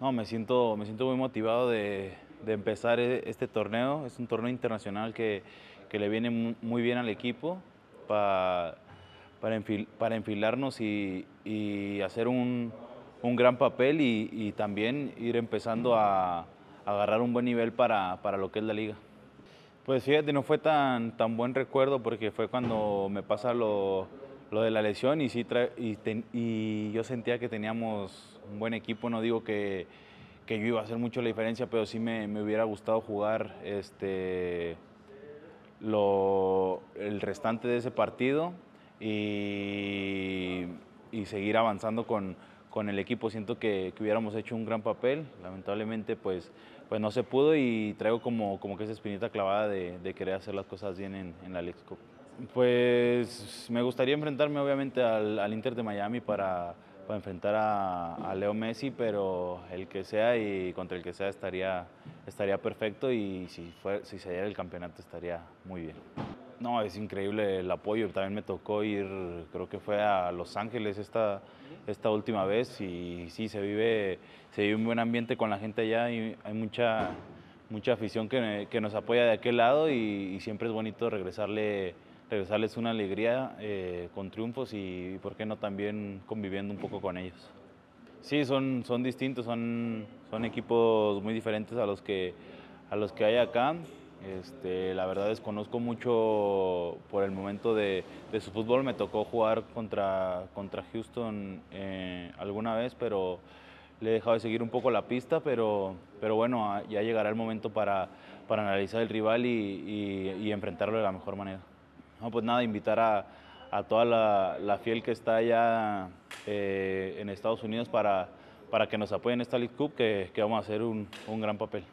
No, me siento, me siento muy motivado de, de empezar e- este torneo. Es un torneo internacional que, que le viene mu- muy bien al equipo pa- para, enfil- para enfilarnos y, y hacer un, un gran papel y, y también ir empezando a, a agarrar un buen nivel para, para lo que es la liga. Pues fíjate, no fue tan, tan buen recuerdo porque fue cuando me pasa lo, lo de la lesión y, sí y, y yo sentía que teníamos un buen equipo, no digo que, que yo iba a hacer mucho la diferencia, pero sí me, me hubiera gustado jugar este, lo, el restante de ese partido y, y seguir avanzando con, con el equipo. Siento que, que hubiéramos hecho un gran papel, lamentablemente pues, pues no se pudo y traigo como, como que esa espinita clavada de, querer hacer las cosas bien en, en la League Cup. Pues me gustaría enfrentarme obviamente al, al Inter de Miami para, para enfrentar a, Leo Messi, pero el que sea y contra el que sea estaría, estaría perfecto y si, fue, si se diera el campeonato estaría muy bien. No, es increíble el apoyo. También me tocó ir, creo que fue a Los Ángeles esta, esta última vez y sí, se vive, se vive un buen ambiente con la gente allá y hay mucha, mucha afición que, que nos apoya de aquel lado y siempre es bonito regresarle, regresarles una alegría eh, con triunfos y, por qué no, también conviviendo un poco con ellos. Sí, son, son distintos, son, son equipos muy diferentes a los que, a los que hay acá. Este, la verdad desconozco mucho por el momento de, su fútbol. Me tocó jugar contra, contra Houston eh, alguna vez, pero le he dejado de seguir un poco la pista, pero, pero bueno, ya llegará el momento para, para analizar el rival y enfrentarlo de la mejor manera. No, pues nada, invitar a, a toda la, la fiel que está allá eh, en Estados Unidos para, para que nos apoyen en esta League Cup, que, que vamos a hacer un, un gran papel.